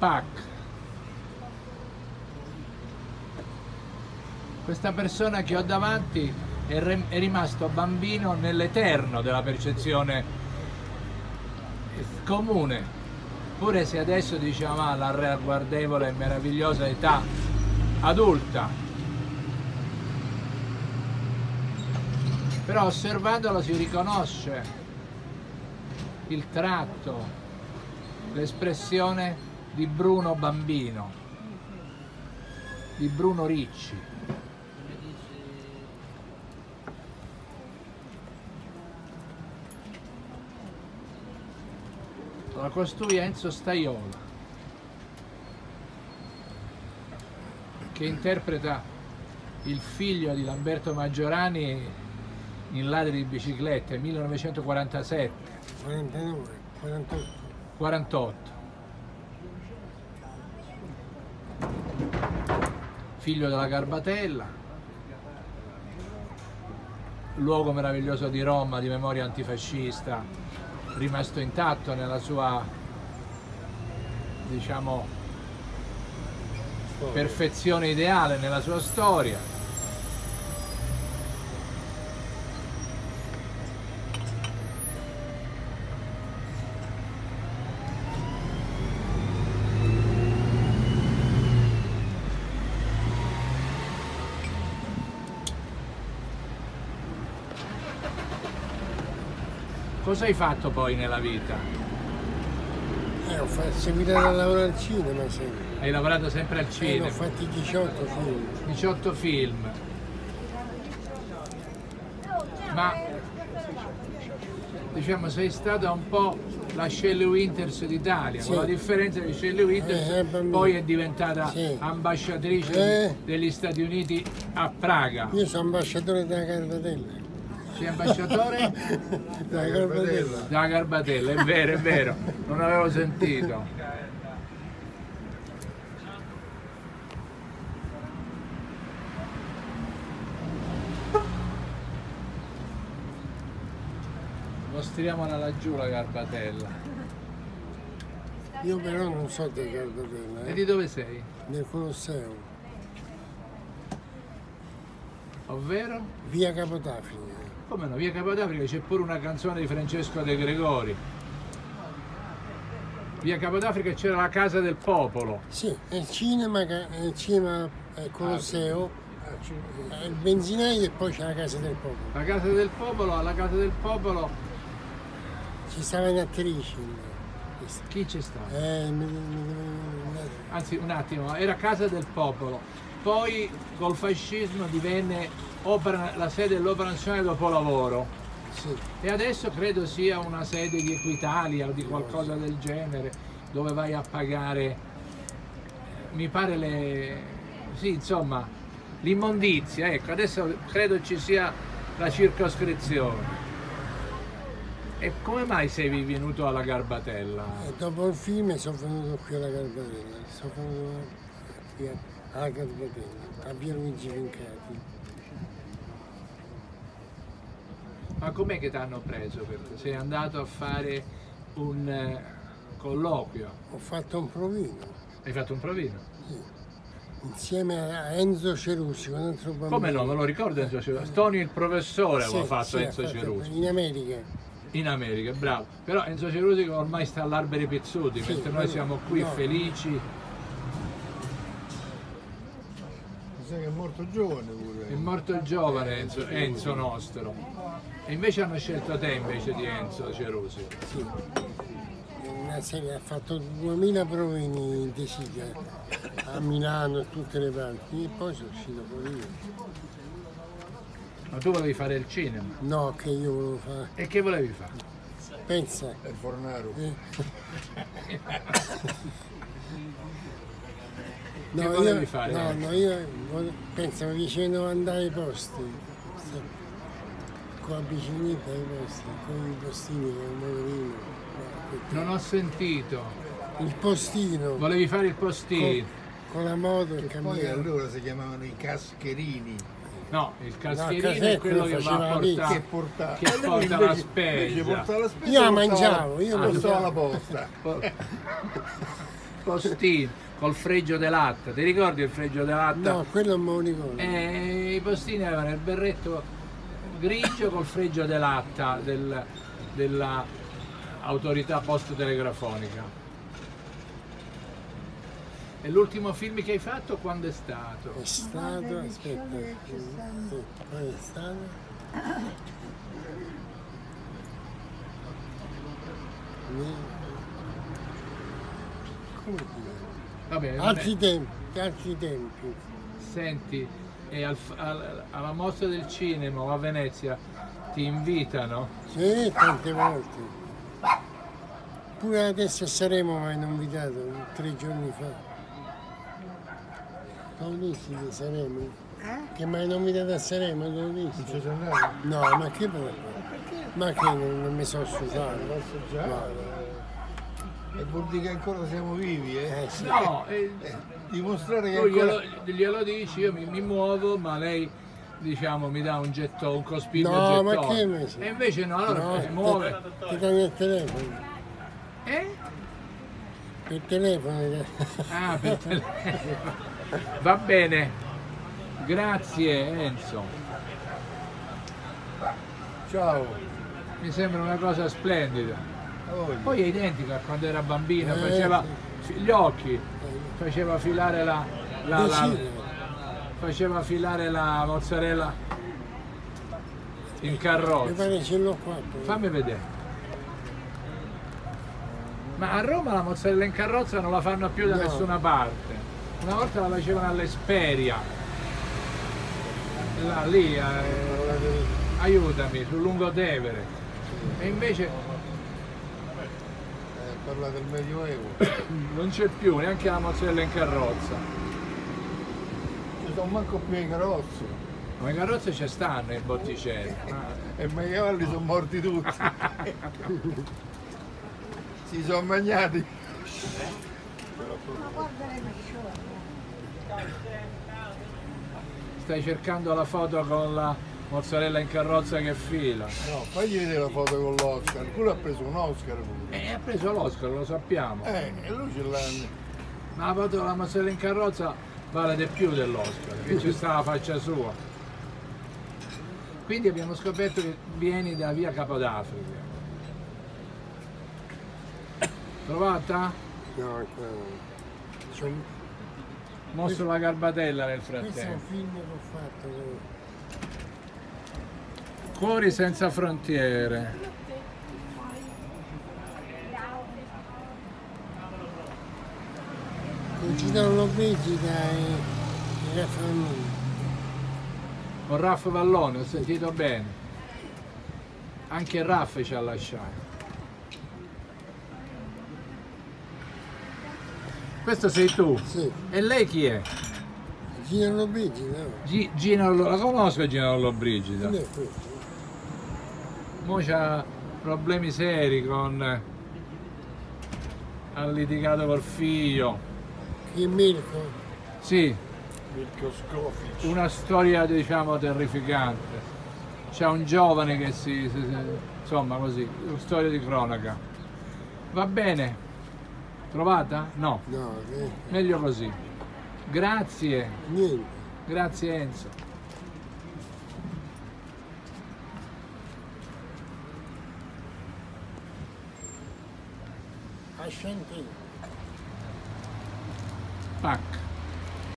Tupac. Questa persona che ho davanti è, è rimasto bambino nell'eterno della percezione comune, pure se adesso diciamo ah, la ragguardevole e meravigliosa età adulta. Però osservandolo si riconosce il tratto, l'espressione di Bruno bambino, di Bruno Ricci. La costui Enzo Staiola, che interpreta il figlio di Lamberto Maggiorani in Ladri di biciclette 1947. 49, 48. 48. Figlio della Garbatella, luogo meraviglioso di Roma di memoria antifascista, rimasto intatto nella sua diciamo perfezione ideale nella sua storia. Cosa hai fatto poi nella vita? Eh, ho fatto, seguito a lavorare al cinema sempre. Hai lavorato sempre al Eh, ne ho cinema, fatti 18 film. 18 film. Ma diciamo sei stata un po' la Shelley Winters d'Italia, con Sì. la differenza che Shelley Winters Eh, eh, poi è diventata Sì. ambasciatrice Eh. degli Stati Uniti a Praga. Io sono ambasciatore della Garbatella. Sei ambasciatore Della Garbatella. della Garbatella, è vero, è vero, non avevo sentito. Mostriamola laggiù la Garbatella. Io però non so della Garbatella, E eh. di dove sei? nel Colosseo, Ovvero? via Capotafrine. Come no, via Capodafrica c'è pure una canzone di Francesco De Gregori. Via Capodafrica c'era la casa del popolo. Sì, è il cinema, il cinema è il Colosseo, il benzinaio e poi c'è la casa del popolo. La casa del popolo, alla casa del popolo Ci stava un'attrice. chi c'è stato? Eh, mi- mi- mi- Anzi, un attimo, era casa del popolo. Poi col fascismo divenne opera- la sede dell'Opera Nazionale Dopolavoro sì. e adesso credo sia una sede di Equitalia o di qualcosa del genere dove vai a pagare, mi pare le... sì, insomma, l'immondizia. Ecco, adesso credo ci sia la circoscrizione. E come mai sei venuto alla Garbatella? Dopo il film sono venuto qui alla Garbatella, sono venuto qui alla Garbatella, a via Luigi Vincati. Ma com'è che ti hanno preso? Sei andato a fare un eh, colloquio, Ho fatto un provino hai fatto un provino? insieme a Enzo Cerusi, un altro bambino. Come no, me lo ricordo Enzo Cerusi. Tony il professore aveva Sì, fatto sì, Enzo fatto In America. in America, bravo. Però Enzo Cerusi ormai sta all'Arberi Pizzuti, Sì, mentre noi siamo qui no. felici. Che è morto giovane pure. È morto giovane Enzo, Enzo nostro. E invece hanno scelto te invece di Enzo Cerusi. Sì. Una serie, ha fatto 2000 provini in Tesica, a Milano e tutte le parti, e poi sono uscito fuori io. Ma tu volevi fare il cinema. No, che io volevo fare. E che volevi fare? Pensa, il fornaro. eh, Che no, volevi io, fare? No, no, io vole- pensa, mi piacevano andare ai posti, con la bicicletta ai posti, con i postini, con il motorino. Non ho sentito. Il postino, Volevi fare il postino. con la moto e Poi cambiare. allora si chiamavano i cascherini No, il caschierino casetto è quello lo che va a portare. che portava Che porta la spesa. la spesa Io la portava- mangiavo, io portava mangiavo. la posta postini col fregio de latta. Ti ricordi il fregio de latta? No, quello non me lo ricordo. E I postini avevano il berretto grigio col fregio de latta del- della autorità post telegrafonica. E l'ultimo film che hai fatto quando è stato? È stato, aspetta, qual è stato? Come si non è- Altri tempi, altri tempi. senti, e al- al- alla mostra del cinema o a Venezia ti invitano? Sì, tante volte. Pure adesso a Saremo mi hanno invitato tre giorni fa. Lo dici di Saremo? Che mi invitato a Saremo, Non dici? ci sei andato? No, ma che per- Ma che non, non mi sono scusato? Posso già? E vuol dire che ancora siamo vivi, eh? Eh sì. No, eh, Dimostrare che ancora... glielo, glielo dici, io mi, mi muovo, ma lei diciamo mi dà un gettone, un cospiccio No, ma gettone. che invece? E invece no, allora No, si muove. ti, danno il telefono. Eh? Il telefono. eh. Ah, per telefono. Va bene. Grazie Enzo. Ciao. Mi sembra una cosa splendida. Poi è identico a quando era bambino, Eh, faceva gli occhi, faceva filare la, la- la- faceva filare la mozzarella in carrozza. pare ce l'ho qua. però. Fammi vedere. Ma a Roma la mozzarella in carrozza non la fanno più da No. nessuna parte. Una volta la facevano all'Esperia. Là, lì, eh, aiutami, sul Lungotevere. E invece Eh, parla del Medioevo. non c'è più neanche la mozzarella in carrozza. Ci sono manco più i carrozze. Ma in carrozza ci stanno i botticelli. E i miei cavalli sono morti tutti. si sono mangiati. Stai cercando la foto con la mozzarella in carrozza che fila. No, fagli vedere la foto con l'Oscar. Quello ha preso un Oscar pure. E ha preso l'Oscar, lo sappiamo. Eh, e lui ce l'ha. Ma la foto della mozzarella in carrozza vale di più dell'Oscar, che ci sta la faccia sua. Quindi abbiamo scoperto che vieni da via Capodafrica. Trovata? No, ancora no. Mosso la garbatella nel Questo è un frattempo. film che ho fatto. Cuori senza frontiere. Con Gino Lobigida e, e Raffaellini. Con Raff Vallone, ho sentito bene. Anche Raff ci ha lasciato. Questo sei tu. Sì, E lei chi è? Gino Lobigida, no? Gi- Gino, la conosco Gino Lollobrigida. Mo c'ha problemi seri con... Ha litigato col figlio. Chi Mirko? Sì, Mirko Scofic. una storia diciamo terrificante. C'è un giovane che si, si- si- insomma così, una storia di cronaca. Va bene. Trovata? No, No, eh, meglio così. Grazie, niente. grazie Enzo. Shinty. Back.